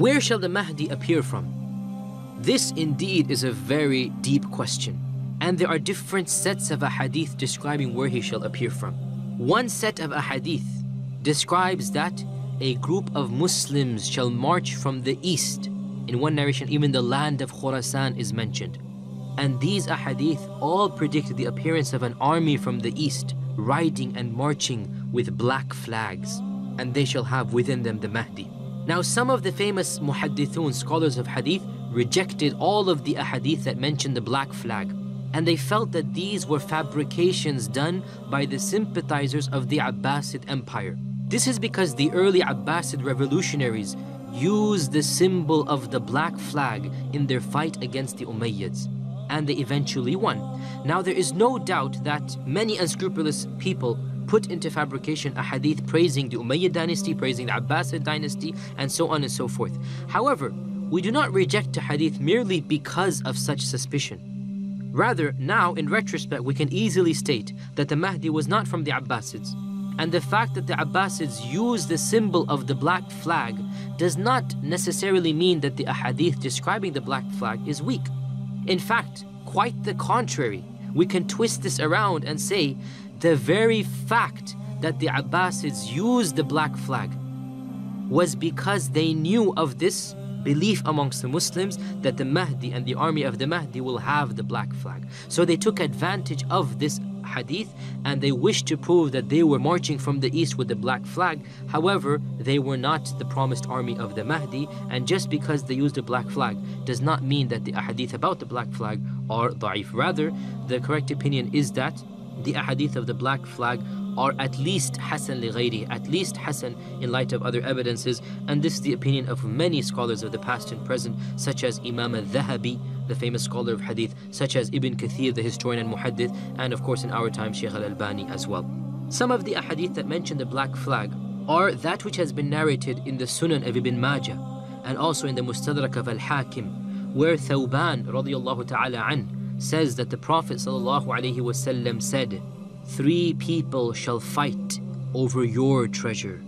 Where shall the Mahdi appear from? This indeed is a very deep question, and there are different sets of ahadith describing where he shall appear from. One set of ahadith describes that a group of Muslims shall march from the east. In one narration, even the land of Khurasan is mentioned. And these ahadith all predict the appearance of an army from the east, riding and marching with black flags, and they shall have within them the Mahdi. Now, some of the famous muhaddithun, scholars of hadith, rejected all of the ahadith that mention the black flag, and they felt that these were fabrications done by the sympathizers of the Abbasid Empire. This is because the early Abbasid revolutionaries used the symbol of the black flag in their fight against the Umayyads, and they eventually won. Now, there is no doubt that many unscrupulous people put into fabrication a hadith praising the Umayyad dynasty, praising the Abbasid dynasty, and so on and so forth. However, we do not reject a hadith merely because of such suspicion. Rather, now in retrospect, we can easily state that the Mahdi was not from the Abbasids. And the fact that the Abbasids used the symbol of the black flag does not necessarily mean that the ahadith describing the black flag is weak. In fact, quite the contrary. We can twist this around and say the very fact that the Abbasids used the black flag was because they knew of this belief amongst the Muslims that the Mahdi and the army of the Mahdi will have the black flag. So they took advantage of this hadith and they wished to prove that they were marching from the east with the black flag. However, they were not the promised army of the Mahdi, and just because they used the black flag does not mean that the hadith about the black flag are da'if. Rather, the correct opinion is that the ahadith of the black flag are at least Hasan li at least Hasan in light of other evidences, and this is the opinion of many scholars of the past and present, such as Imam al-Dhahabi, the famous scholar of hadith, such as Ibn Kathir, the historian and muhaddith, and of course in our time Shaykh al-Albani as well. Some of the ahadith that mention the black flag are that which has been narrated in the Sunan of Ibn Majah and also in the Mustadrak of Al-Hakim, where Thawban radiallahu ta'ala an says that the Prophet ﷺ said, Three people shall fight over your treasure.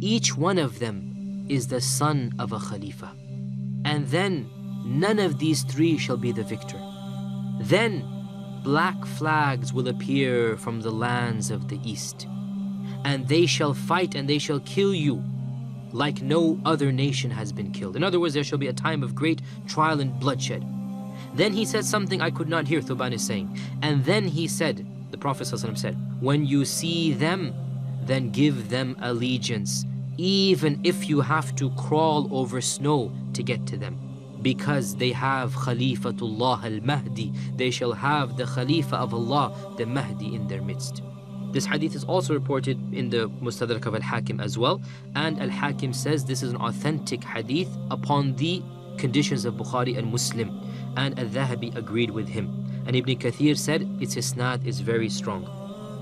Each one of them is the son of a Khalifa. And then none of these three shall be the victor. Then black flags will appear from the lands of the east. And they shall fight and they shall kill you like no other nation has been killed. In other words, there shall be a time of great trial and bloodshed. Then he said something I could not hear, Thuban is saying. And then he said, the Prophet ﷺ said, When you see them, then give them allegiance, even if you have to crawl over snow to get to them. Because they have Khalifatullah al-Mahdi, they shall have the Khalifa of Allah, the Mahdi in their midst. This hadith is also reported in the Mustadrak of Al-Hakim as well, and Al-Hakim says this is an authentic hadith upon the conditions of Bukhari and Muslim and Al-Dhahabi agreed with him. And Ibn Kathir said its isnad is very strong.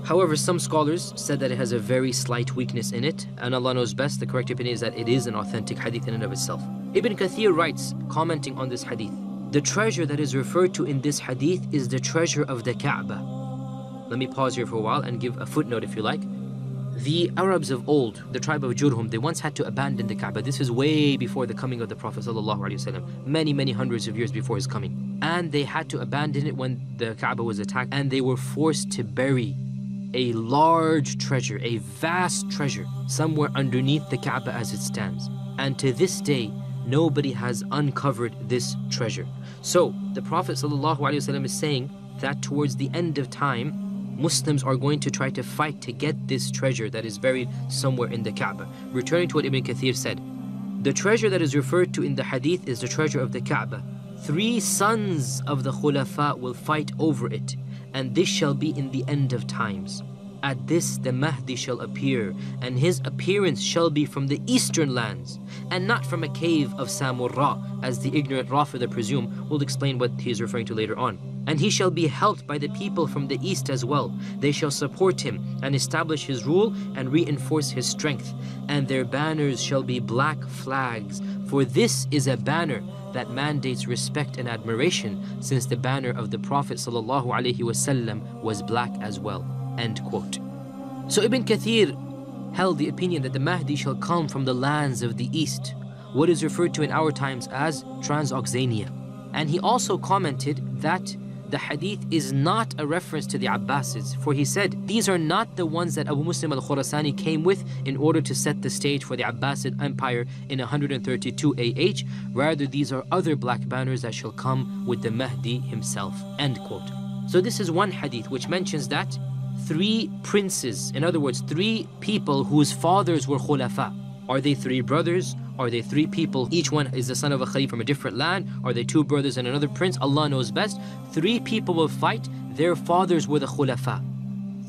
However, some scholars said that it has a very slight weakness in it, and Allah knows best. The correct opinion is that it is an authentic hadith in and of itself. Ibn Kathir writes, commenting on this hadith, the treasure that is referred to in this hadith is the treasure of the Kaaba. Let me pause here for a while and give a footnote if you like. The Arabs of old, the tribe of Jurhum, they once had to abandon the Kaaba. This is way before the coming of the Prophet ﷺ, many, many hundreds of years before his coming. And they had to abandon it when the Kaaba was attacked, and they were forced to bury a large treasure, a vast treasure, somewhere underneath the Kaaba as it stands. And to this day, nobody has uncovered this treasure. So the Prophet ﷺ is saying that towards the end of time, Muslims are going to try to fight to get this treasure that is buried somewhere in the Kaaba. Returning to what Ibn Kathir said, the treasure that is referred to in the hadith is the treasure of the Kaaba. Three sons of the Khulafa will fight over it, and this shall be in the end of times. At this the Mahdi shall appear, and his appearance shall be from the eastern lands, and not from a cave of Samarra, as the ignorant Rafida presume. We'll explain what he is referring to later on. And he shall be helped by the people from the east as well. They shall support him and establish his rule and reinforce his strength. And their banners shall be black flags, for this is a banner that mandates respect and admiration, since the banner of the Prophet ﷺ was black as well. End quote. So Ibn Kathir held the opinion that the Mahdi shall come from the lands of the east, what is referred to in our times as transoxiana. And he also commented that the hadith is not a reference to the Abbasids, for he said, These are not the ones that Abu Muslim al Khurasani came with in order to set the stage for the Abbasid Empire in 132 AH. Rather, these are other black banners that shall come with the Mahdi himself. End quote. So, this is one hadith which mentions that three princes, in other words, three people whose fathers were khulafa. Are they three brothers? Are they three people? Each one is the son of a khalif from a different land? Are they two brothers and another prince? Allah knows best. Three people will fight. Their fathers were the khulafa.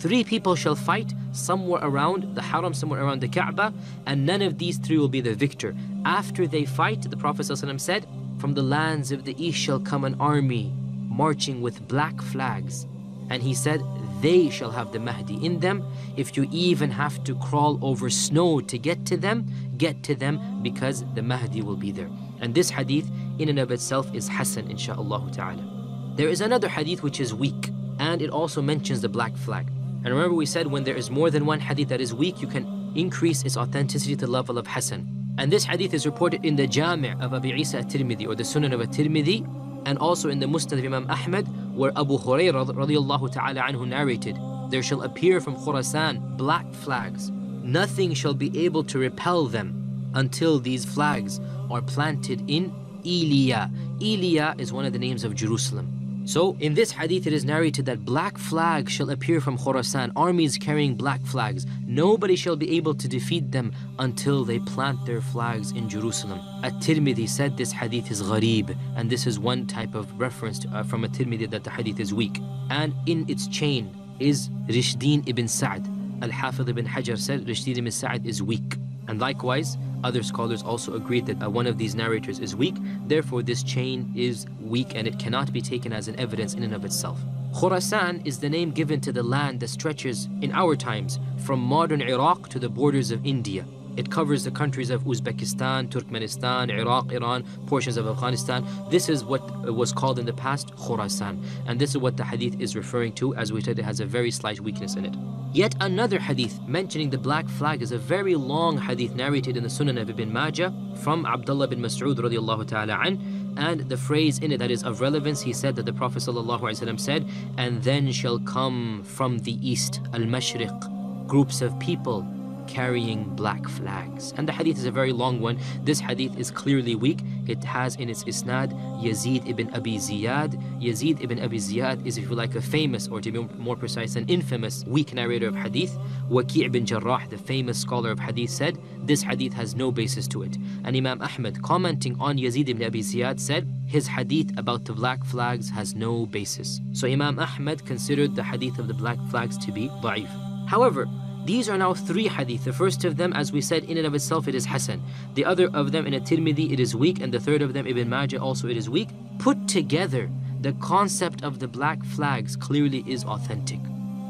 Three people shall fight somewhere around the haram, somewhere around the Kaaba, and none of these three will be the victor. After they fight, the Prophet ﷺ said, From the lands of the east shall come an army marching with black flags. And he said, they shall have the Mahdi in them. If you even have to crawl over snow to get to them, get to them because the Mahdi will be there. And this hadith in and of itself is Hasan insha'Allah ta'ala. There is another hadith which is weak and it also mentions the black flag. And remember we said when there is more than one hadith that is weak, you can increase its authenticity to the level of Hasan. And this hadith is reported in the Jami' of Abi Isa at-Tirmidhi or the Sunan of at-Tirmidhi and also in the Musnad of Imam Ahmad where Abu Hurairah anhu narrated, There shall appear from Khurasan black flags. Nothing shall be able to repel them until these flags are planted in Iliya. Iliya is one of the names of Jerusalem. So, in this hadith, it is narrated that black flags shall appear from Khorasan, armies carrying black flags. Nobody shall be able to defeat them until they plant their flags in Jerusalem. At-Tirmidhi said this hadith is gharib, and this is one type of reference to, uh, from At-Tirmidhi that the hadith is weak. And in its chain is Rishdin ibn Sa'd. Al-Hafidh ibn Hajar said Rishdin ibn Sa'd is weak. And likewise, other scholars also agreed that uh, one of these narrators is weak, therefore this chain is weak and it cannot be taken as an evidence in and of itself. Khurasan is the name given to the land that stretches in our times from modern Iraq to the borders of India. It covers the countries of Uzbekistan, Turkmenistan, Iraq, Iran, portions of Afghanistan. This is what was called in the past Khurasan. And this is what the hadith is referring to, as we said, it has a very slight weakness in it. Yet another hadith mentioning the black flag is a very long hadith narrated in the Sunan of Ibn Majah from Abdullah bin Mas'ud radiallahu ta'ala an. And the phrase in it that is of relevance, he said that the Prophet ﷺ said, And then shall come from the east, al-mashriq, groups of people carrying black flags. And the hadith is a very long one. This hadith is clearly weak. It has in its isnad Yazid ibn Abi Ziyad. Yazid ibn Abi Ziyad is, if you like, a famous, or to be more precise, an infamous weak narrator of hadith. Waki' ibn Jarrah, the famous scholar of hadith, said this hadith has no basis to it. And Imam Ahmed, commenting on Yazid ibn Abi Ziyad, said his hadith about the black flags has no basis. So Imam Ahmed considered the hadith of the black flags to be da'if. However, these are now three hadith. The first of them, as we said, in and of itself, it is Hasan. The other of them in a Tirmidhi, it is weak. And the third of them, Ibn Majah, also it is weak. Put together, the concept of the black flags clearly is authentic.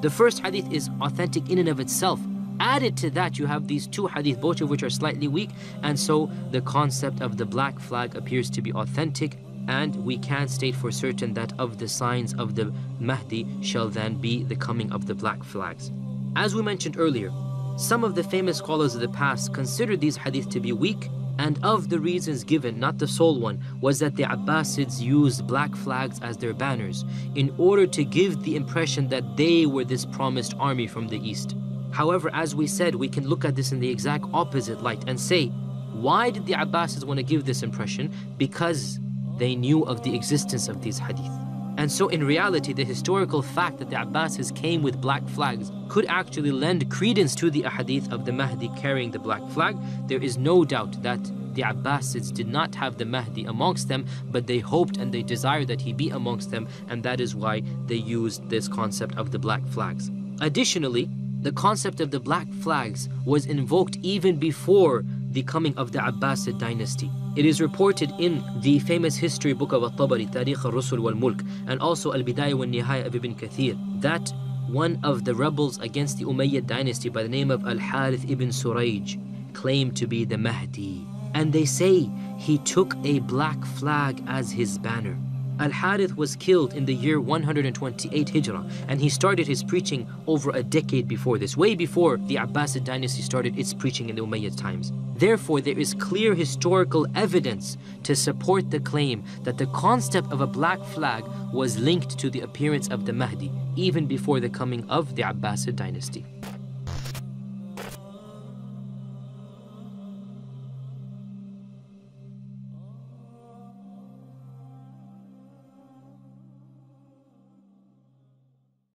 The first hadith is authentic in and of itself. Added to that, you have these two hadith, both of which are slightly weak. And so the concept of the black flag appears to be authentic and we can state for certain that of the signs of the Mahdi shall then be the coming of the black flags. As we mentioned earlier, some of the famous scholars of the past considered these hadith to be weak, and of the reasons given, not the sole one, was that the Abbasids used black flags as their banners in order to give the impression that they were this promised army from the east. However, as we said, we can look at this in the exact opposite light and say, why did the Abbasids want to give this impression? Because they knew of the existence of these hadith. And so in reality, the historical fact that the Abbasids came with black flags could actually lend credence to the ahadith of the Mahdi carrying the black flag. There is no doubt that the Abbasids did not have the Mahdi amongst them, but they hoped and they desired that he be amongst them, and that is why they used this concept of the black flags. Additionally, the concept of the black flags was invoked even before the coming of the Abbasid dynasty. It is reported in the famous history book of At-Tabari, Tarikh al-Rusul wal-Mulk, and also Al-Bidayah wal-Nihaya of Ibn Kathir, that one of the rebels against the Umayyad dynasty by the name of Al-Harith ibn Surayj claimed to be the Mahdi. And they say he took a black flag as his banner. Al Harith was killed in the year 128 Hijrah, and he started his preaching over a decade before this, way before the Abbasid dynasty started its preaching in the Umayyad times. Therefore, there is clear historical evidence to support the claim that the concept of a black flag was linked to the appearance of the Mahdi, even before the coming of the Abbasid dynasty.